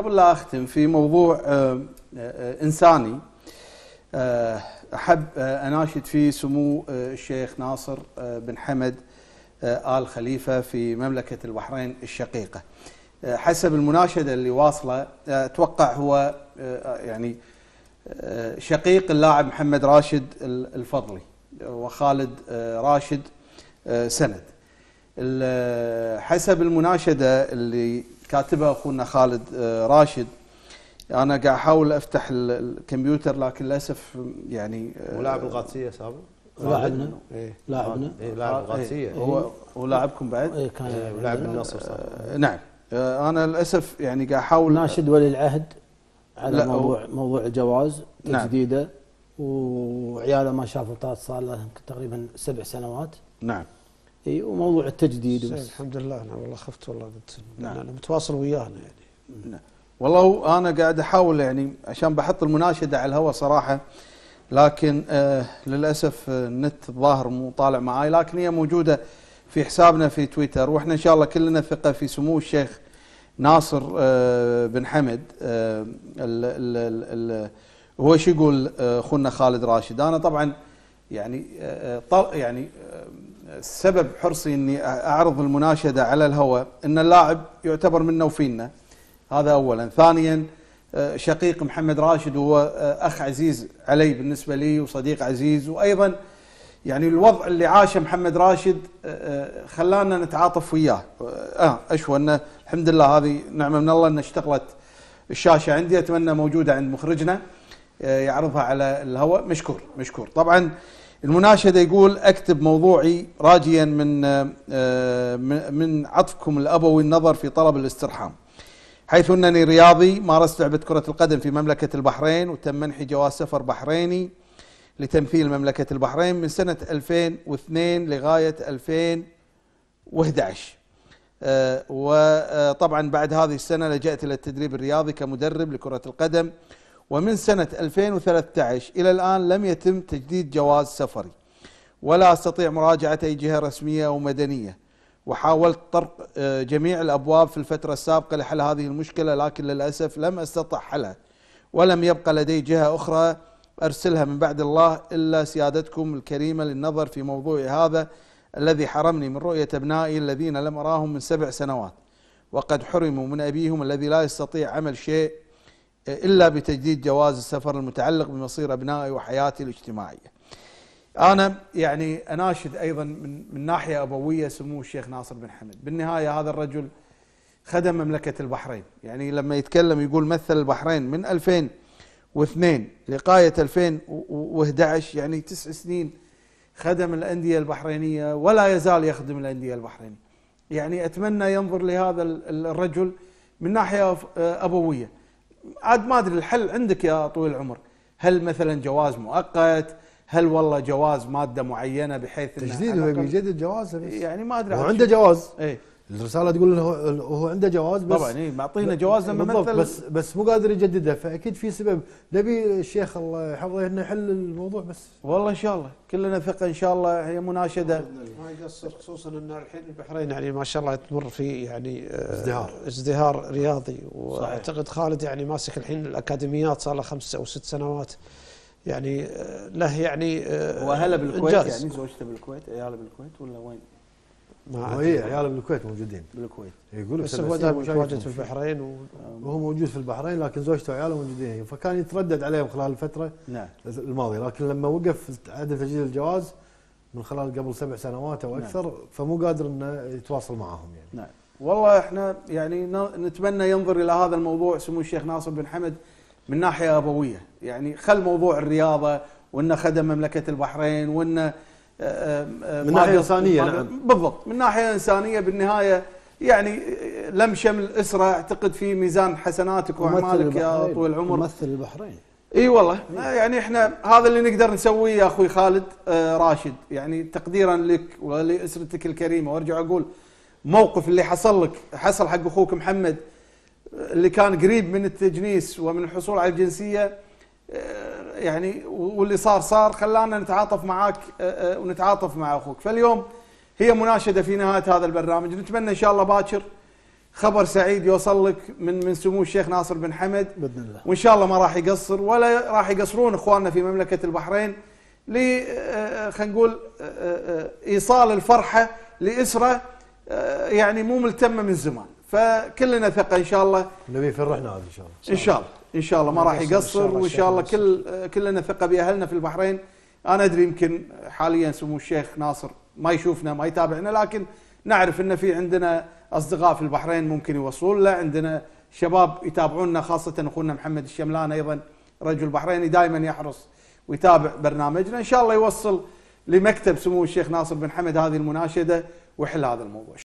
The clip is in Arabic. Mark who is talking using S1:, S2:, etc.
S1: قبل لا أختم في موضوع آه، آه، إنساني آه، أحب أناشد فيه سمو الشيخ ناصر بن حمد آل خليفة في مملكة البحرين الشقيقة. حسب المناشدة اللي واصلة أتوقع هو يعني شقيق اللاعب محمد راشد الفضلي وخالد راشد سند. حسب المناشدة اللي كاتبها أخونا خالد آه، راشد. أنا قاعد أحاول أفتح الكمبيوتر لكن للأسف يعني
S2: آه، ولاعب القادسيه سابق
S3: لاعبنا؟ إيه. لاعبنا؟
S2: إيه لاعب آه، القادسيه
S1: إيه هو هو لاعبكم بعد؟
S2: إيه كان إيه لاعب النصر
S1: آه نعم. آه أنا للأسف يعني قاعد أحاول
S3: ناشد ولي العهد على موضوع موضوع الجواز
S1: نعم.
S3: تجديده نعم. وعياله ما شافوا طاط صار له تقريبا سبع سنوات.
S1: نعم.
S3: إي وموضوع التجديد
S2: بس. الحمد لله أنا والله خفت والله قلت نعم. أنا متواصل ويانا يعني.
S1: نعم. والله أنا قاعد أحاول يعني عشان بحط المناشدة على الهواء صراحة لكن آه للأسف النت الظاهر مو طالع معاي لكن هي موجودة في حسابنا في تويتر. وإحنا إن شاء الله كلنا ثقة في سمو الشيخ ناصر آه بن حمد. آه ال ال ال هو شو يقول آه، أخونا خالد راشد. أنا طبعا يعني آه، آه، يعني سبب حرصي إني أعرض المناشدة على الهواء إن اللاعب يعتبر منا وفينا هذا اولا. ثانيا آه، شقيق محمد راشد هو آه، أخ عزيز علي بالنسبة لي وصديق عزيز. وأيضا يعني الوضع اللي عاشه محمد راشد آه، خلانا نتعاطف وياه. آه أشوى أنه الحمد لله هذه نعمة من الله أن اشتغلت الشاشة عندي أتمنى موجودة عند مخرجنا يعرضها على الهواء. مشكور مشكور. طبعا المناشدة يقول أكتب موضوعي راجيا من آه، من عطفكم الأبوي النظر في طلب الاسترحام. حيث أنني رياضي مارست لعبة كرة القدم في مملكة البحرين وتم منحي جواز سفر بحريني لتمثيل مملكة البحرين من سنة 2002 لغاية 2011 آه، وطبعا بعد هذه السنة لجأت إلى التدريب الرياضي كمدرب لكرة القدم ومن سنة 2013 إلى الآن لم يتم تجديد جواز سفري ولا أستطيع مراجعة أي جهة رسمية أو مدنية. وحاولت طرق آه، جميع الأبواب في الفترة السابقة لحل هذه المشكلة لكن للأسف لم أستطع حلها ولم يبقى لدي جهة أخرى أرسلها من بعد الله إلا سيادتكم الكريمة للنظر في موضوع هذا الذي حرمني من رؤية أبنائي الذين لم أراهم من سبع سنوات. وقد حرموا من أبيهم الذي لا يستطيع عمل شيء إلا بتجديد جواز السفر المتعلق بمصير أبنائي وحياتي الاجتماعية. أنا يعني أناشد أيضا من, من ناحية أبوية سمو الشيخ ناصر بن حمد. بالنهاية هذا الرجل خدم مملكة البحرين. يعني لما يتكلم يقول مثل البحرين من 2002 لغاية 2011 يعني تسع سنين خدم الأندية البحرينية ولا يزال يخدم الأندية البحرينية. يعني أتمنى ينظر لهذا الرجل من ناحية أبوية. عاد ما أدري الحل عندك يا طويل العمر. هل مثلا جواز مؤقت؟ هل والله جواز مادة معينة بحيث
S2: تجديد هو بيجدد جوازه بس.
S1: يعني ما أدري
S2: هو عنده جواز.
S1: إيه.
S2: الرسالة تقول هو هو عنده جواز
S1: بس طبعا اي معطينا جواز لما مثل
S2: بس بس مو قادر يجدده فأكيد في سبب. نبي الشيخ الله يحفظه إنه يحل الموضوع بس.
S1: والله إن شاء الله. كلنا ثقه إن شاء الله هي مناشدة.
S2: ما يقصر خصوصا إن الحين البحرين يعني ما شاء الله تمر في يعني
S1: آه، ازدهار.
S2: ازدهار رياضي. وأعتقد خالد يعني ماسك الحين الأكاديميات صار له خمس أو ست سنوات. يعني آه، له يعني
S1: آه، واهله بالكويت يعني؟ زوجته بالكويت عياله بالكويت ولا وين؟
S2: ما هي عياله بالكويت موجودين.
S1: بالكويت
S2: يقول بس هو دائما متواجد في البحرين وهو موجود في البحرين لكن زوجته وعياله موجودين. فكان يتردد عليهم خلال الفترة
S1: نعم.
S2: الماضية. لكن لما وقف عدم تجديد الجواز من خلال قبل سبع سنوات أو أكثر نعم. فمو قادر إنه يتواصل معهم يعني.
S1: نعم. والله إحنا يعني نتمنى ينظر إلى هذا الموضوع سمو الشيخ ناصر بن حمد من ناحية أبوية. يعني خل موضوع الرياضة وإنه خدم مملكة البحرين
S2: وإنه من ناحية إنسانية نعم
S1: بالضبط من ناحية إنسانية بالنهاية يعني لم شمل اسره أعتقد في ميزان حسناتك وأعمالك يا طويل العمر.
S3: ممثل البحرين.
S1: إي والله. يعني إحنا هذا اللي نقدر نسويه يا أخوي خالد آه راشد. يعني تقديرا لك ولأسرتك الكريمة. وأرجع أقول موقف اللي حصل لك حصل حق أخوك محمد اللي كان قريب من التجنيس ومن الحصول على الجنسية آه، يعني واللي صار صار خلانا نتعاطف معاك آه، آه، ونتعاطف مع أخوك. فاليوم هي مناشدة في نهاية هذا البرنامج. نتمنى إن شاء الله باكر خبر سعيد يوصل لك من من سمو الشيخ ناصر بن حمد.
S3: بإذن الله.
S1: وإن شاء الله ما راح يقصر ولا راح يقصرون إخواننا في مملكة البحرين ل آه، خلينا نقول آه، آه، إيصال الفرحة لإسرة آه، يعني مو ملتمة من زمان. فكلنا ثقة إن شاء الله.
S4: نبي يفرحنا هذا إن شاء الله.
S1: إن شاء الله. إن شاء الله ما راح يقصر
S2: وإن
S1: شاء الله. كل كلنا ثقه بأهلنا في البحرين. أنا أدري يمكن حاليا سمو الشيخ ناصر ما يشوفنا ما يتابعنا لكن نعرف إن في عندنا أصدقاء في البحرين ممكن يوصلون له. عندنا شباب يتابعونا خاصة أخونا محمد الشملان أيضا رجل بحريني دائما يحرص ويتابع برنامجنا. إن شاء الله يوصل لمكتب سمو الشيخ ناصر بن حمد هذه المناشدة ويحل هذا الموضوع.